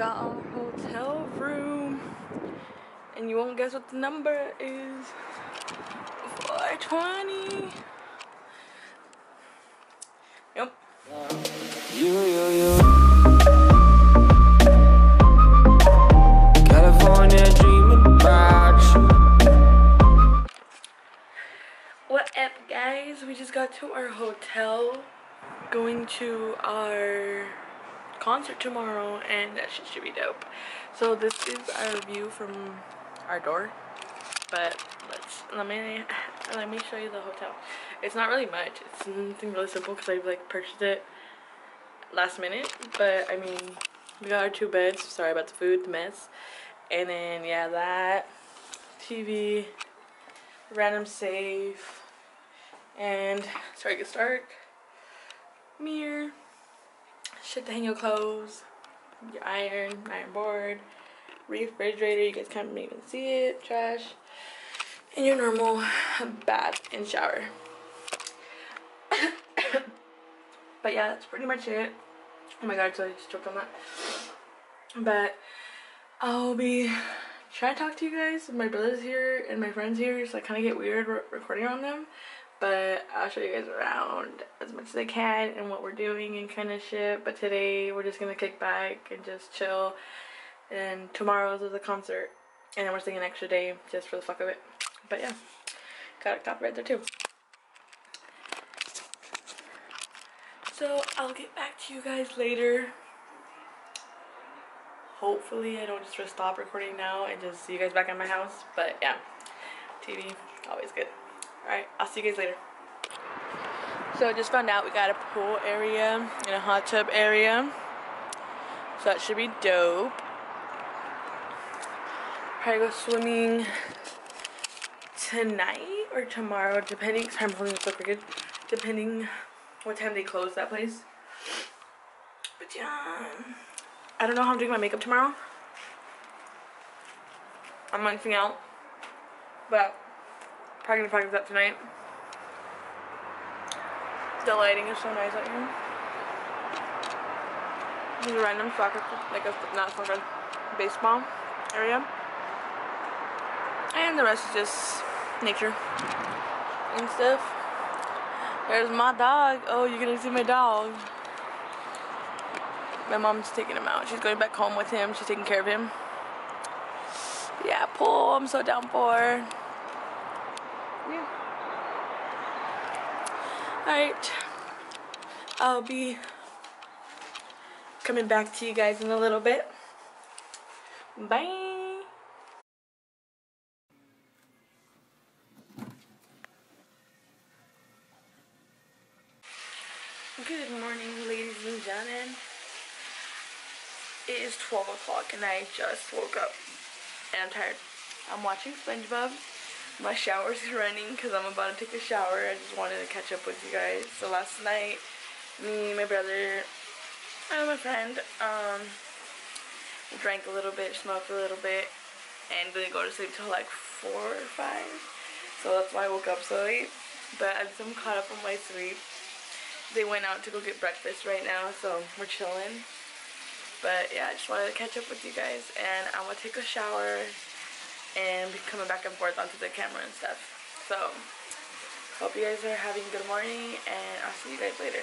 got our hotel room. And you won't guess what the number is. 420. Yep. You, you, you. California dreaming about you. What up, guys? We just got to our hotel. Going to our concert tomorrow, and that shit should be dope. So this is our view from our door. But let's let me let me show you the hotel. It's not really much. It's something really simple because I like purchased it last minute. But I mean, we got our two beds. Sorry about the food, the mess. And then yeah, that TV, random safe, and sorry, get dark. Mirror, shit to hang your clothes, your iron, iron board, refrigerator. You guys can't even see it. Trash and your normal bath and shower. but yeah, that's pretty much it. Oh my god, so I just choked on that. But I'll be trying to talk to you guys. My brother's here and my friend's here, so I kind of get weird re recording on them. But I'll show you guys around as much as I can and what we're doing and kind of shit. But today we're just gonna kick back and just chill. And tomorrow's is a concert. And then we're staying an extra day just for the fuck of it. But yeah, got a top right there too. So I'll get back to you guys later. Hopefully I don't just stop recording now and just see you guys back at my house. But yeah, TV, always good. Alright, I'll see you guys later. So I just found out we got a pool area and a hot tub area. So that should be dope. Probably go swimming tonight or tomorrow, depending. Sorry, I'm holding so crooked. Depending what time they close that place. But yeah, I don't know how I'm doing my makeup tomorrow. I'm munching out, but probably gonna practice that tonight. The lighting is so nice out here. There's a random soccer, like a not soccer, baseball area. And the rest is just nature and stuff. There's my dog. Oh, you're gonna see my dog. My mom's taking him out. She's going back home with him. She's taking care of him. Yeah, pool. I'm so down for. Yeah. Alright. I'll be coming back to you guys in a little bit. Bye. Good morning, ladies and gentlemen. It is 12 o'clock and I just woke up and I'm tired. I'm watching SpongeBob. My shower's running because I'm about to take a shower. I just wanted to catch up with you guys. So last night, me, my brother, and my friend um, drank a little bit, smoked a little bit, and didn't go to sleep till like 4 or 5. So that's why I woke up so late. But I'm caught up on my sleep they went out to go get breakfast right now, so we're chilling. But yeah, I just wanted to catch up with you guys, and I'm gonna take a shower and coming back and forth onto the camera and stuff. So, hope you guys are having a good morning, and I'll see you guys later.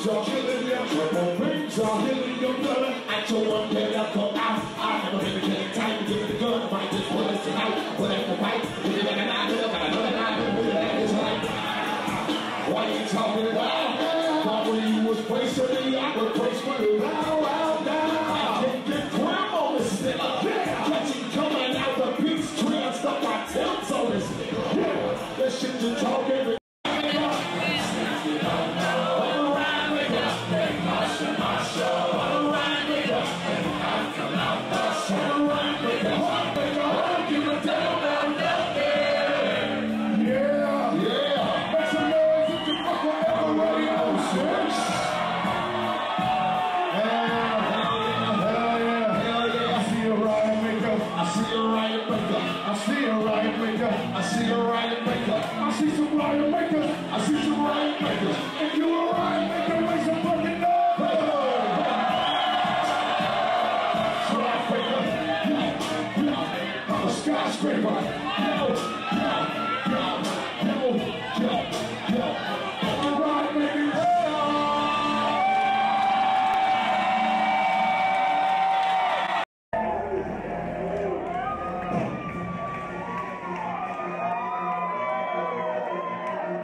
dreams, y'all killing your triple dreams, y'all killing. At your one day, I'll come out. I never been getting tight, give me the gun, fight this bullet tonight. Put up the fight, give like an idea, got another nine, put it back, it's like. What you talking about? Thought you was placing me, I would place for you. See a riot maker. I see a riot maker. I see a riot maker. I see some riot makers. I see some riot makers. If you a riot maker, make some fucking noise. Skyscraper. Yeah, yeah.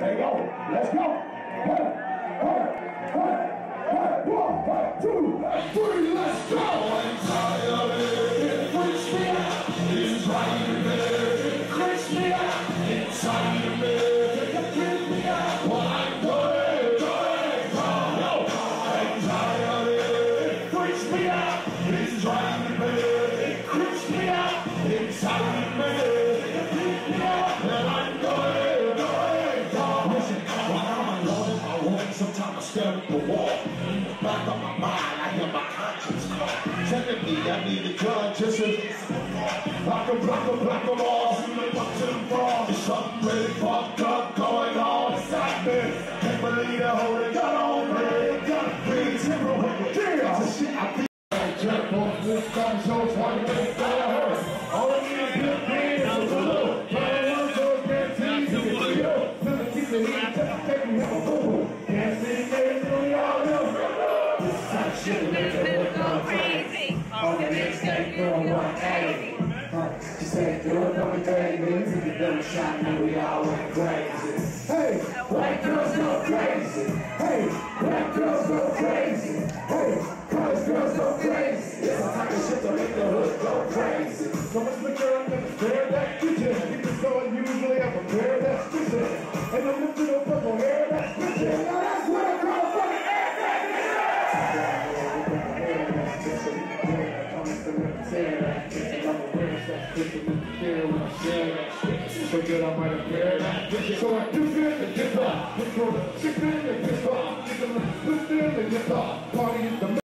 Let's go. One, two, three, let's go. At the wall. In back of my mind, I hear my conscience call. Telling me I need a gun just as Block em, block em, block em all. Something really fucked up going on Hood go crazy. The next day, girl, 180. She said, do it for me 30 minutes. If you shot, now we all went crazy. Hey, white girls go so good I might have cared. So I do feel guitar, the sick in the guitar, the guitar, party in the